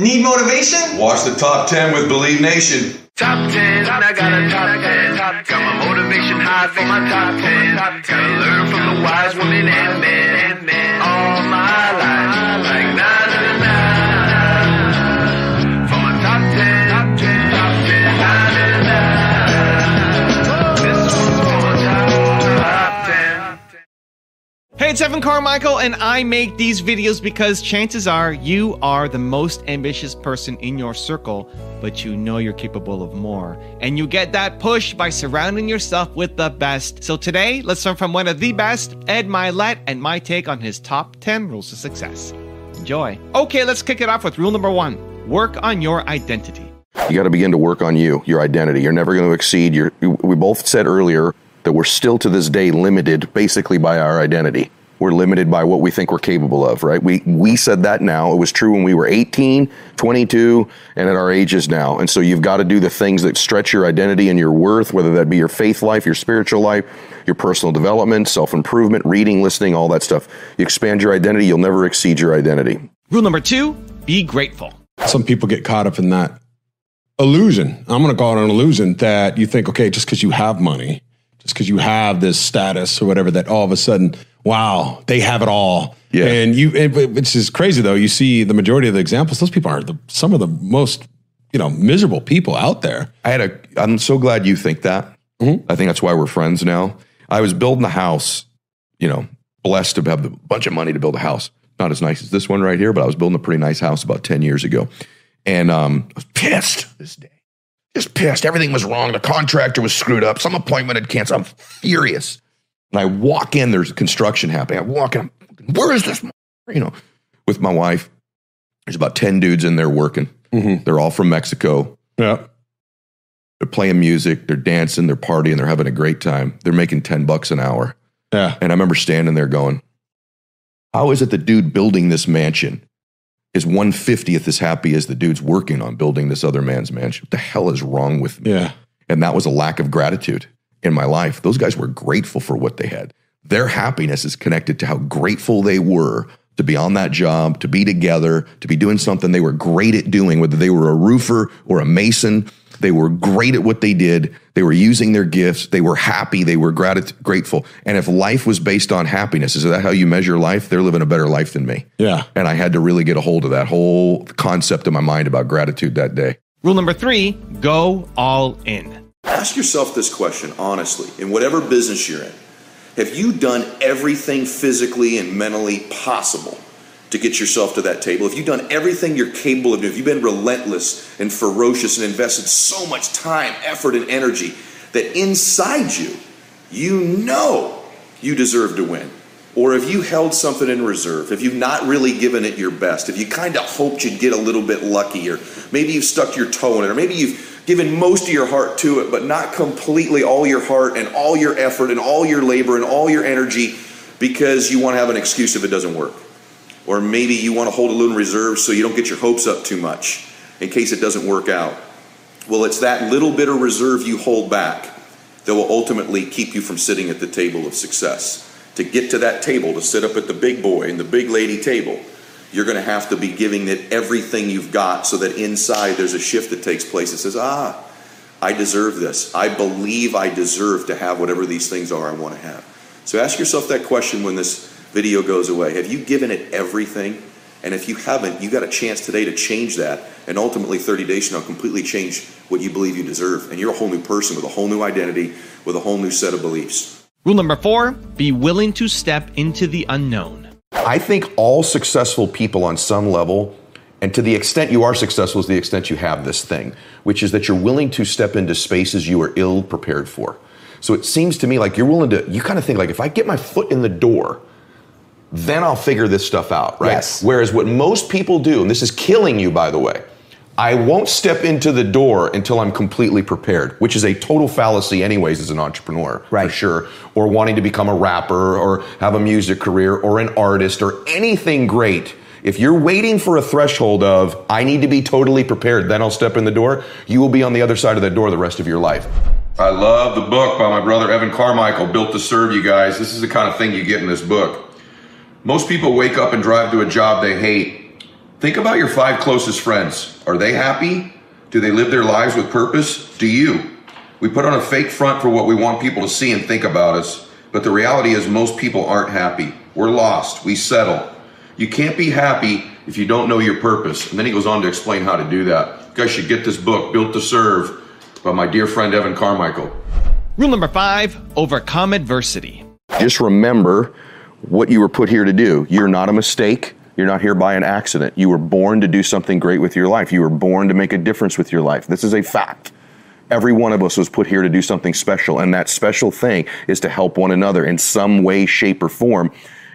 Need motivation? Watch the top 10 with Believe Nation. Top 10, I got a top 10. Got my motivation high for my top 10. Gotta learn from the wise women and men. All my it's Evan Carmichael, and I make these videos because chances are you are the most ambitious person in your circle, but you know you're capable of more. And you get that push by surrounding yourself with the best. So today, let's learn from one of the best, Ed Mylett, and my take on his top 10 rules of success. Enjoy. Okay, let's kick it off with rule number one work on your identity. You got to begin to work on you, your identity. You're never going to exceed your. We both said earlier that we're still to this day limited basically by our identity. We're limited by what we think we're capable of, right? We we said that now. It was true when we were 18, 22, and at our ages now. And so you've got to do the things that stretch your identity and your worth, whether that be your faith life, your spiritual life, your personal development, self-improvement, reading, listening, all that stuff. You expand your identity, you'll never exceed your identity. Rule number two be grateful. some people get caught up in that illusion. I'm going to call it an illusion that you think, okay, just because you have money, just because you have this status or whatever, that all of a sudden, wow, they have it all. Yeah. And you, it, which is crazy though. You see the majority of the examples; those people are the, some of the most, you know, miserable people out there. I had a. I'm so glad you think that. I think that's why we're friends now. I was building a house, you know, blessed to have a bunch of money to build a house. Not as nice as this one right here, but I was building a pretty nice house about 10 years ago. And um, I was pissed this day. Just pissed. Everything was wrong. The contractor was screwed up. Some appointment had canceled. I'm furious. And I walk in, there's construction happening. I walk in, I'm, where is this? You know, with my wife. There's about 10 dudes in there working. Mm-hmm. They're all from Mexico. Yeah. They're playing music, they're dancing, they're partying, they're having a great time. They're making 10 bucks an hour. Yeah. And I remember standing there going, How is it the dude building this mansion is 150th as happy as the dude's working on building this other man's mansion? What the hell is wrong with me? Yeah. And that was a lack of gratitude in my life. Those guys were grateful for what they had. Their happiness is connected to how grateful they were to be on that job, to be together, to be doing something they were great at doing, whether they were a roofer or a mason. They were great at what they did. They were using their gifts. They were happy. They were grat- grateful. And if life was based on happiness, is that how you measure life? They're living a better life than me. Yeah. And I had to really get a hold of that whole concept in my mind about gratitude that day. Rule number three go all in. Ask yourself this question honestly. In whatever business you're in, have you done everything physically and mentally possible to get yourself to that table? Have you done everything you're capable of doing? Have you been relentless and ferocious and invested so much time, effort, and energy that inside you, you know you deserve to win? Or have you held something in reserve? Have you not really given it your best? Have you kind of hoped you'd get a little bit lucky? Or maybe you've stuck your toe in it? Or maybe you've given most of your heart to it, but not completely all your heart and all your effort and all your labor and all your energy because you want to have an excuse if it doesn't work? Or maybe you want to hold a little reserve so you don't get your hopes up too much in case it doesn't work out. Well, it's that little bit of reserve you hold back that will ultimately keep you from sitting at the table of success. To get to that table, to sit up at the big boy and the big lady table, you're going to have to be giving it everything you've got so that inside there's a shift that takes place that says, ah, I deserve this. I believe I deserve to have whatever these things are I want to have. So ask yourself that question when this video goes away. Have you given it everything? And if you haven't, you got a chance today to change that. And ultimately, 30 days from now, completely change what you believe you deserve. And you're a whole new person with a whole new identity, with a whole new set of beliefs. Rule number four be willing to step into the unknown. I think all successful people on some level, and to the extent you are successful is the extent you have this thing, which is that you're willing to step into spaces you are ill prepared for. So it seems to me like you're willing to, you kind of think like, if I get my foot in the door, then I'll figure this stuff out, right? Yes. Whereas what most people do, and this is killing you, by the way, I won't step into the door until I'm completely prepared, which is a total fallacy, anyways, as an entrepreneur, Right. for sure. Or wanting to become a rapper or have a music career or an artist or anything great. If you're waiting for a threshold of, I need to be totally prepared, then I'll step in the door, you will be on the other side of that door the rest of your life. I love the book by my brother Evan Carmichael, Built to Serve You Guys. This is the kind of thing you get in this book. Most people wake up and drive to a job they hate Think about your five closest friends. Are they happy? Do they live their lives with purpose? Do you? We put on a fake front for what we want people to see and think about us, but the reality is most people aren't happy. We're lost. We settle. You can't be happy if you don't know your purpose. And then he goes on to explain how to do that. You guys should get this book, Built to Serve, by my dear friend Evan Carmichael. Rule number five overcome adversity. Just remember what you were put here to do. You're not a mistake. You're not here by an accident. You were born to do something great with your life. You were born to make a difference with your life. This is a fact. Every one of us was put here to do something special, and that special thing is to help one another in some way, shape, or form.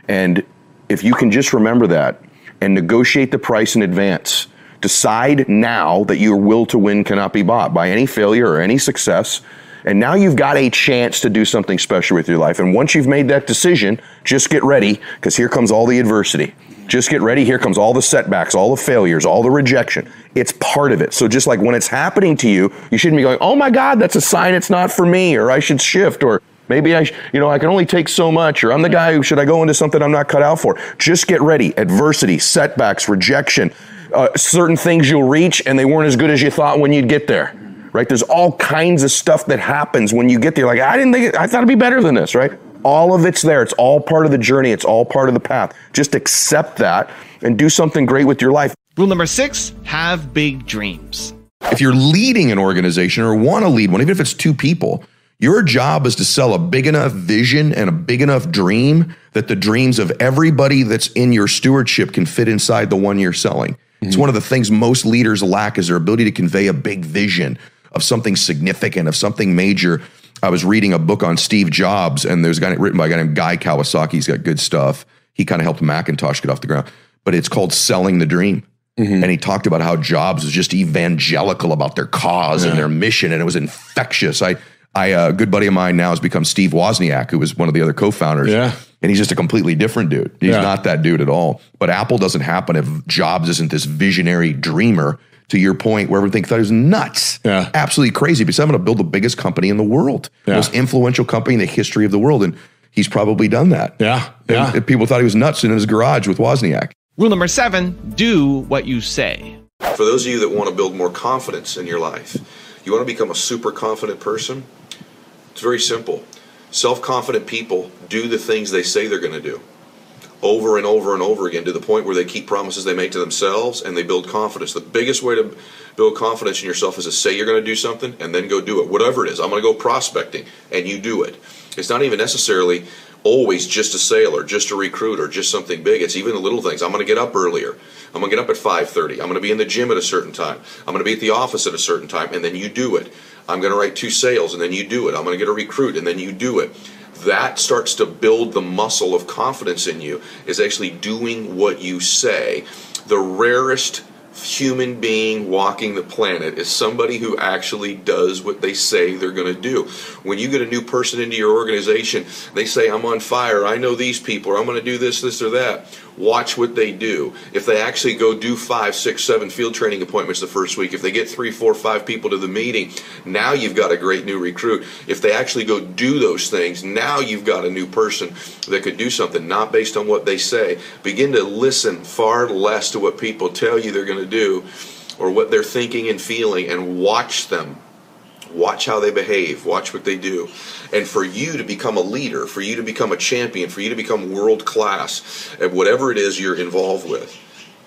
And if you can just remember that and negotiate the price in advance, decide now that your will to win cannot be bought by any failure or any success. And now you've got a chance to do something special with your life. And once you've made that decision, just get ready because here comes all the adversity. Just get ready. Here comes all the setbacks, all the failures, all the rejection. It's part of it. So just like when it's happening to you, you shouldn't be going, "Oh my God, that's a sign it's not for me," or "I should shift," or maybe I, sh- you know, I can only take so much, or I'm the guy who should I go into something I'm not cut out for. Just get ready. Adversity, setbacks, rejection, uh, certain things you'll reach, and they weren't as good as you thought when you'd get there. Right? There's all kinds of stuff that happens when you get there. Like I didn't think it, I thought it'd be better than this. Right? All of it's there. It's all part of the journey. It's all part of the path. Just accept that and do something great with your life. Rule number six have big dreams. If you're leading an organization or want to lead one, even if it's two people, your job is to sell a big enough vision and a big enough dream that the dreams of everybody that's in your stewardship can fit inside the one you're selling. It's mm-hmm. one of the things most leaders lack is their ability to convey a big vision of something significant, of something major. I was reading a book on Steve Jobs, and there's a guy written by a guy named Guy Kawasaki. He's got good stuff. He kind of helped Macintosh get off the ground, but it's called Selling the Dream. Mm-hmm. And he talked about how Jobs was just evangelical about their cause and their mission, and it was infectious. I, I, a good buddy of mine now has become Steve Wozniak, who was one of the other co-founders. Yeah. And he's just a completely different dude. He's Yeah. not that dude at all. But Apple doesn't happen if Jobs isn't this visionary dreamer. To your point, where everything thought he was nuts, Yeah. absolutely crazy. Because I'm going to build the biggest company in the world, Yeah. most influential company in the history of the world, and he's probably done that. Yeah. And- Yeah. and people thought he was nuts in his garage with Wozniak. Rule number seven do what you say. For those of you that want to build more confidence in your life, you want to become a super confident person, it's very simple. Self confident people do the things they say they're going to do over and over and over again to the point where they keep promises they make to themselves and they build confidence. The biggest way to build confidence in yourself is to say you're going to do something and then go do it. Whatever it is, I'm going to go prospecting and you do it. It's not even necessarily always just a sale or just a recruit or just something big. It's even the little things. I'm going to get up earlier. I'm going to get up at 5:30. I'm going to be in the gym at a certain time. I'm going to be at the office at a certain time and then you do it. I'm going to write two sales and then you do it. I'm going to get a recruit and then you do it that starts to build the muscle of confidence in you is actually doing what you say. The rarest human being walking the planet is somebody who actually does what they say they're going to do. When you get a new person into your organization they say i'm on fire. I know these people. Or i'm going to do this this or that watch what they do. If they actually go do five six seven field training appointments the first week if they get three four five people to the meeting now you've got a great new recruit. If they actually go do those things now you've got a new person that could do something not based on what they say. Begin to listen far less to what people tell you they're going to do or what they're thinking and feeling and watch them watch how they behave watch what they do and for you to become a leader for you to become a champion for you to become world class at whatever it is you're involved with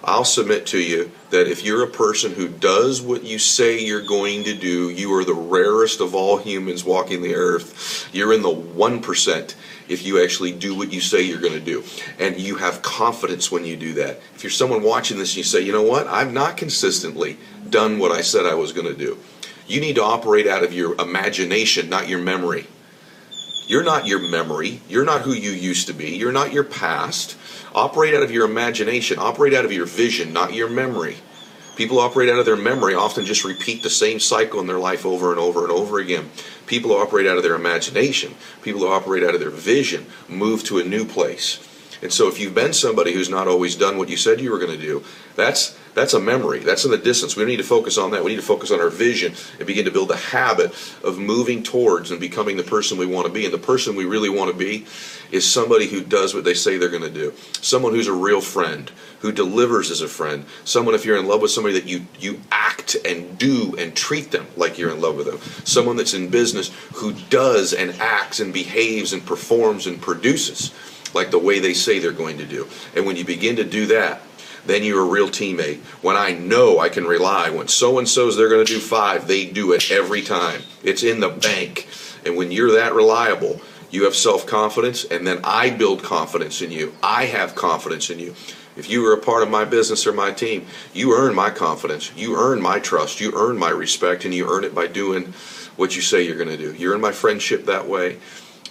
I'll submit to you that if you're a person who does what you say you're going to do, you are the rarest of all humans walking the earth. You're in the 1% if you actually do what you say you're going to do. And you have confidence when you do that. If you're someone watching this and you say, you know what, I've not consistently done what I said I was going to do, you need to operate out of your imagination, not your memory. You're not your memory. You're not who you used to be. You're not your past. Operate out of your imagination. Operate out of your vision, not your memory. People operate out of their memory often just repeat the same cycle in their life over and over and over again. People operate out of their imagination, people who operate out of their vision, move to a new place. And so if you've been somebody who's not always done what you said you were going to do, that's that's a memory. That's in the distance. We don't need to focus on that. We need to focus on our vision and begin to build a habit of moving towards and becoming the person we want to be. And the person we really want to be is somebody who does what they say they're going to do. Someone who's a real friend, who delivers as a friend. Someone if you're in love with somebody that you you act and do and treat them like you're in love with them. Someone that's in business who does and acts and behaves and performs and produces like the way they say they're going to do. And when you begin to do that, then you're a real teammate. When I know I can rely, when so and so's they're going to do five, they do it every time. It's in the bank. And when you're that reliable, you have self confidence, and then I build confidence in you. I have confidence in you. If you are a part of my business or my team, you earn my confidence. You earn my trust. You earn my respect, and you earn it by doing what you say you're going to do. You earn my friendship that way.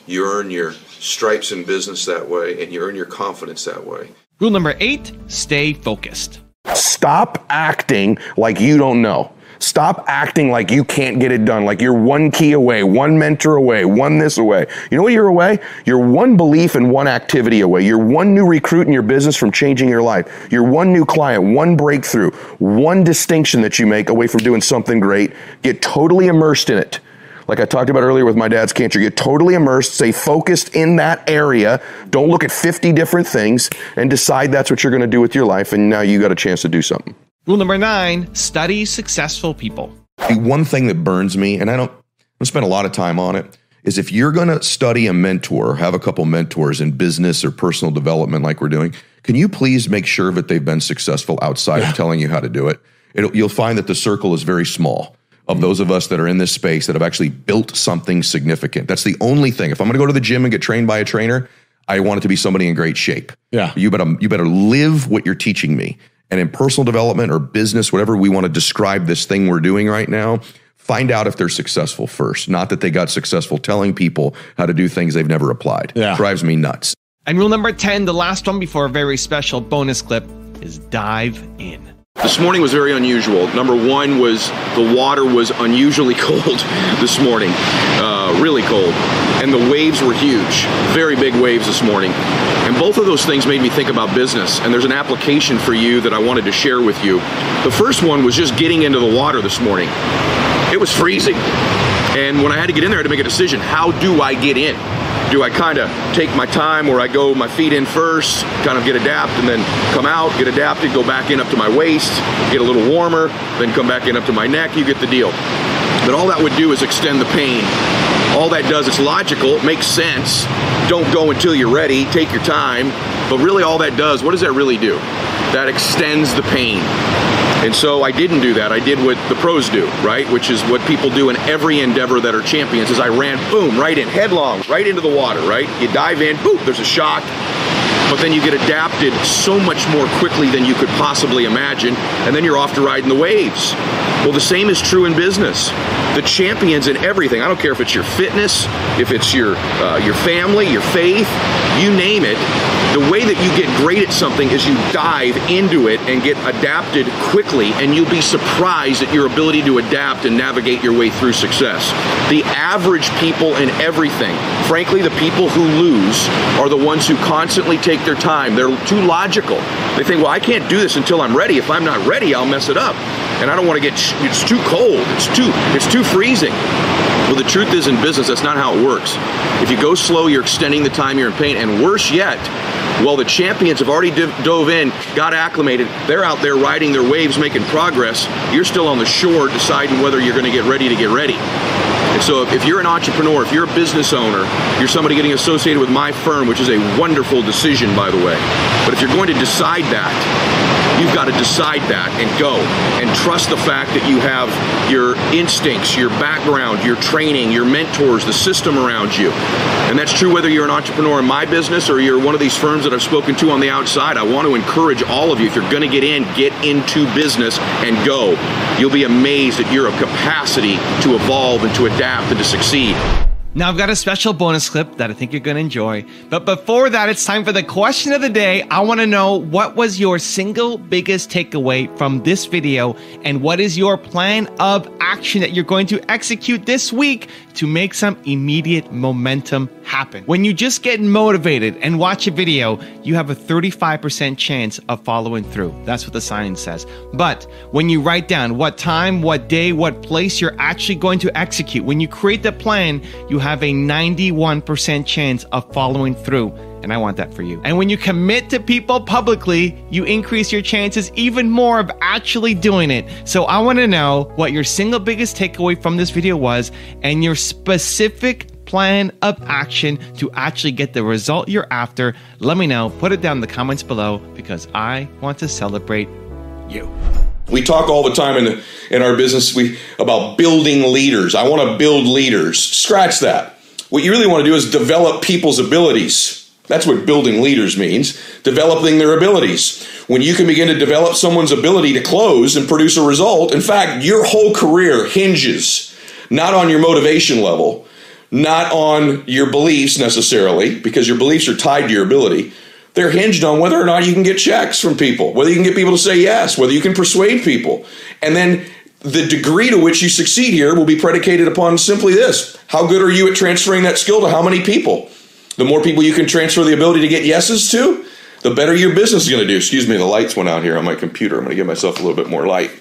You earn your stripes in business that way, and you earn your confidence that way. Rule number eight stay focused. Stop acting like you don't know. Stop acting like you can't get it done, like you're one key away, one mentor away, one this away. You know what you're away? You're one belief and one activity away. You're one new recruit in your business from changing your life. You're one new client, one breakthrough, one distinction that you make away from doing something great. Get totally immersed in it like I talked about earlier with my dad's cancer, get totally immersed, stay focused in that area. Don't look at 50 different things and decide that's what you're going to do with your life. And now you got a chance to do something. Rule number nine study successful people. The one thing that burns me, and I don't, I don't spend a lot of time on it, is if you're going to study a mentor, have a couple mentors in business or personal development like we're doing, can you please make sure that they've been successful outside yeah. of telling you how to do it? It'll, you'll find that the circle is very small of those of us that are in this space that have actually built something significant. That's the only thing. If I'm going to go to the gym and get trained by a trainer, I want it to be somebody in great shape. Yeah. You better you better live what you're teaching me. And in personal development or business, whatever we want to describe this thing we're doing right now, find out if they're successful first. Not that they got successful telling people how to do things they've never applied. Yeah. Drives me nuts. And rule number 10, the last one before a very special bonus clip, is dive in. This morning was very unusual. Number one was the water was unusually cold this morning, uh, really cold, and the waves were huge, very big waves this morning. And both of those things made me think about business. And there's an application for you that I wanted to share with you. The first one was just getting into the water this morning. It was freezing. And when I had to get in there, I had to make a decision. How do I get in? Do I kind of take my time where I go my feet in first, kind of get adapted, and then come out, get adapted, go back in up to my waist, get a little warmer, then come back in up to my neck, you get the deal. But all that would do is extend the pain. All that does, it's logical, it makes sense. Don't go until you're ready, take your time. But really all that does, what does that really do? That extends the pain. And so I didn't do that. I did what the pros do, right? Which is what people do in every endeavor that are champions is I ran boom, right in, headlong, right into the water, right? You dive in, boom, there's a shock, but then you get adapted so much more quickly than you could possibly imagine, and then you're off to ride in the waves. Well, the same is true in business. The champions in everything, I don't care if it's your fitness, if it's your, uh, your family, your faith, you name it, the way that you get great at something is you dive into it and get adapted quickly, and you'll be surprised at your ability to adapt and navigate your way through success. The average people in everything, frankly, the people who lose are the ones who constantly take their time. They're too logical. They think, well, I can't do this until I'm ready. If I'm not ready, I'll mess it up. And I don't want to get, it's too cold. It's too, it's too freezing. Well, the truth is in business, that's not how it works. If you go slow, you're extending the time you're in pain. And worse yet, well, the champions have already dove in, got acclimated. They're out there riding their waves, making progress. You're still on the shore deciding whether you're going to get ready to get ready. And so if you're an entrepreneur, if you're a business owner, you're somebody getting associated with my firm, which is a wonderful decision, by the way. But if you're going to decide that, you've got to decide that and go and trust the fact that you have your instincts, your background, your training, your mentors, the system around you. And that's true whether you're an entrepreneur in my business or you're one of these firms that I've spoken to on the outside. I want to encourage all of you, if you're going to get in, get into business and go. You'll be amazed at your capacity to evolve and to adapt and to succeed. Now, I've got a special bonus clip that I think you're going to enjoy. But before that, it's time for the question of the day. I want to know what was your single biggest takeaway from this video and what is your plan of action that you're going to execute this week to make some immediate momentum happen. When you just get motivated and watch a video, you have a 35% chance of following through. That's what the science says. But when you write down what time, what day, what place you're actually going to execute, when you create the plan, you have a 91% chance of following through. And I want that for you. And when you commit to people publicly, you increase your chances even more of actually doing it. So I want to know what your single biggest takeaway from this video was and your specific plan of action to actually get the result you're after. Let me know. Put it down in the comments below because I want to celebrate you. We talk all the time in in our business we about building leaders. I want to build leaders. Scratch that. What you really want to do is develop people's abilities. That's what building leaders means, developing their abilities. When you can begin to develop someone's ability to close and produce a result, in fact, your whole career hinges not on your motivation level, not on your beliefs necessarily, because your beliefs are tied to your ability. They're hinged on whether or not you can get checks from people, whether you can get people to say yes, whether you can persuade people. And then the degree to which you succeed here will be predicated upon simply this how good are you at transferring that skill to how many people? The more people you can transfer the ability to get yeses to, the better your business is going to do. Excuse me, the lights went out here on my computer. I'm going to give myself a little bit more light.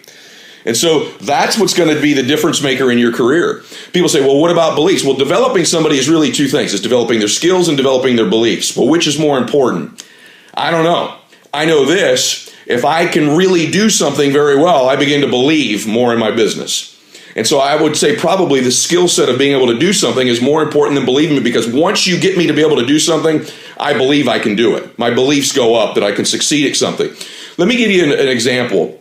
And so that's what's going to be the difference maker in your career. People say, well, what about beliefs? Well, developing somebody is really two things it's developing their skills and developing their beliefs. Well, which is more important? I don't know. I know this. If I can really do something very well, I begin to believe more in my business. And so I would say probably the skill set of being able to do something is more important than believing me because once you get me to be able to do something, I believe I can do it. My beliefs go up that I can succeed at something. Let me give you an, an example.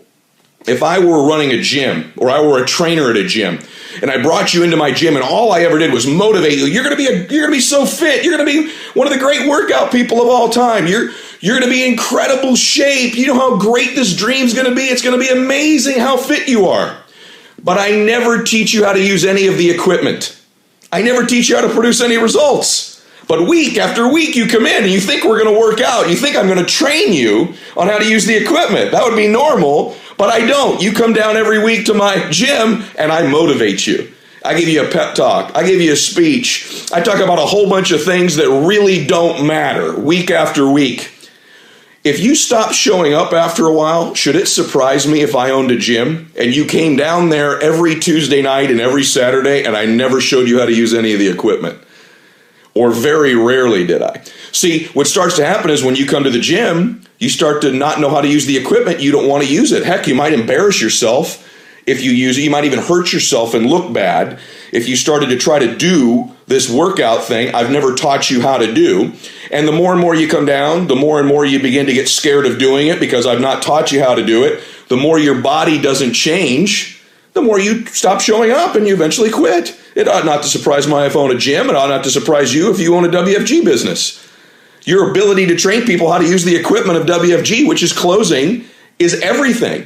If I were running a gym or I were a trainer at a gym and I brought you into my gym and all I ever did was motivate you, you're going to be a, you're going to be so fit. You're going to be one of the great workout people of all time. You're you're going to be in incredible shape. You know how great this dream's going to be. It's going to be amazing how fit you are but I never teach you how to use any of the equipment. I never teach you how to produce any results. But week after week, you come in and you think we're going to work out. You think I'm going to train you on how to use the equipment. That would be normal, but I don't. You come down every week to my gym and I motivate you. I give you a pep talk. I give you a speech. I talk about a whole bunch of things that really don't matter week after week. If you stop showing up after a while, should it surprise me if I owned a gym and you came down there every Tuesday night and every Saturday and I never showed you how to use any of the equipment? Or very rarely did I. See, what starts to happen is when you come to the gym, you start to not know how to use the equipment. You don't want to use it. Heck, you might embarrass yourself if you use it. You might even hurt yourself and look bad if you started to try to do this workout thing I've never taught you how to do. And the more and more you come down, the more and more you begin to get scared of doing it because I've not taught you how to do it. The more your body doesn't change, the more you stop showing up and you eventually quit. It ought not to surprise my if I own a gym. It ought not to surprise you if you own a WFG business. Your ability to train people how to use the equipment of WFG, which is closing, is everything.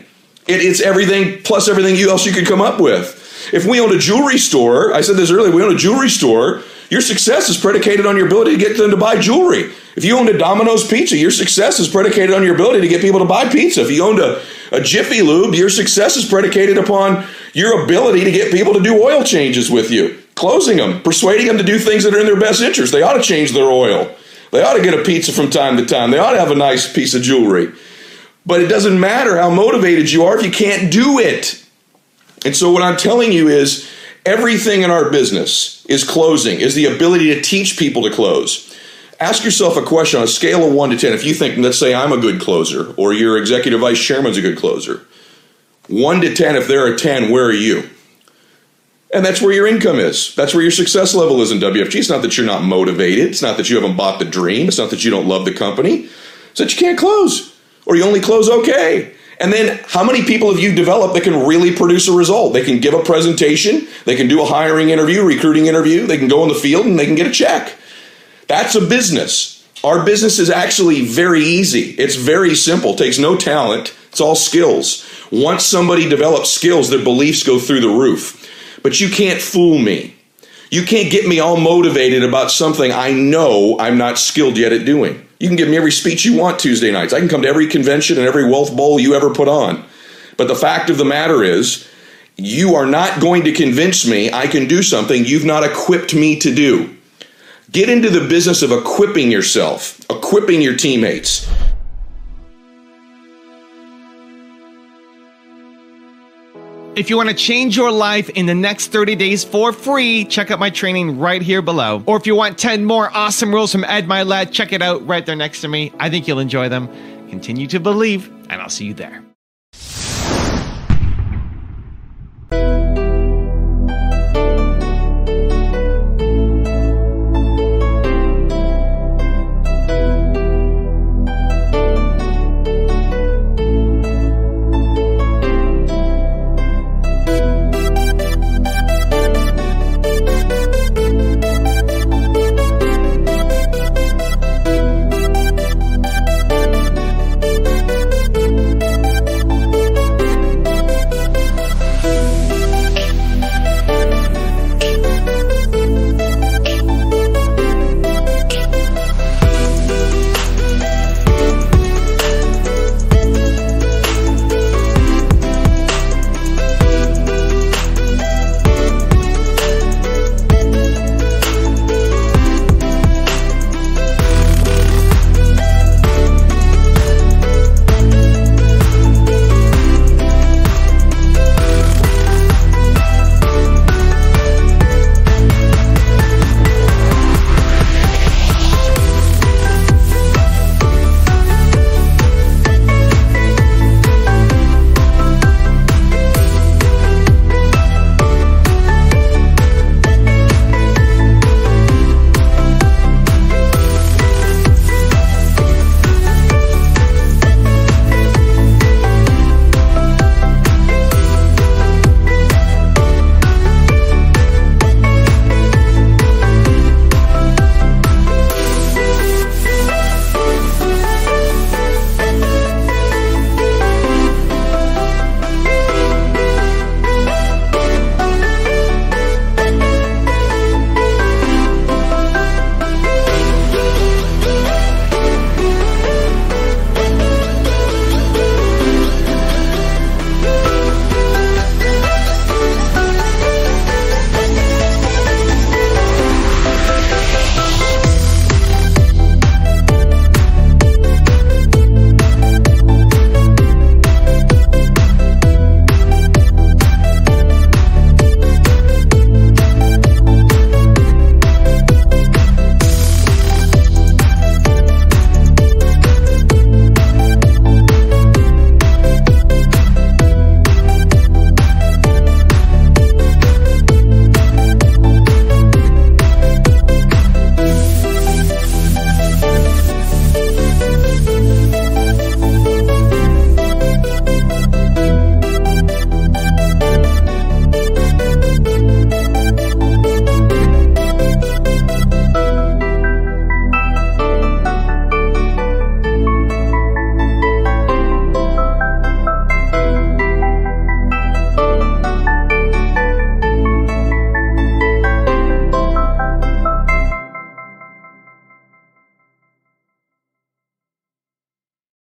It, it's everything plus everything you else you could come up with. If we own a jewelry store, I said this earlier, we own a jewelry store, your success is predicated on your ability to get them to buy jewelry. If you owned a Domino's Pizza, your success is predicated on your ability to get people to buy pizza. If you owned a, a Jiffy Lube, your success is predicated upon your ability to get people to do oil changes with you, closing them, persuading them to do things that are in their best interest. They ought to change their oil. They ought to get a pizza from time to time. They ought to have a nice piece of jewelry. But it doesn't matter how motivated you are if you can't do it. And so, what I'm telling you is everything in our business is closing, is the ability to teach people to close. Ask yourself a question on a scale of 1 to 10. If you think, let's say I'm a good closer, or your executive vice chairman's a good closer, 1 to 10, if they're a 10, where are you? And that's where your income is. That's where your success level is in WFG. It's not that you're not motivated. It's not that you haven't bought the dream. It's not that you don't love the company. It's that you can't close, or you only close okay. And then how many people have you developed that can really produce a result? They can give a presentation, they can do a hiring interview, recruiting interview, they can go in the field and they can get a check. That's a business. Our business is actually very easy. It's very simple. It takes no talent. It's all skills. Once somebody develops skills, their beliefs go through the roof. But you can't fool me. You can't get me all motivated about something I know I'm not skilled yet at doing. You can give me every speech you want Tuesday nights. I can come to every convention and every wealth bowl you ever put on. But the fact of the matter is, you are not going to convince me I can do something you've not equipped me to do. Get into the business of equipping yourself, equipping your teammates. If you want to change your life in the next 30 days for free, check out my training right here below. Or if you want 10 more awesome rules from Ed Mylett, check it out right there next to me. I think you'll enjoy them. Continue to believe, and I'll see you there.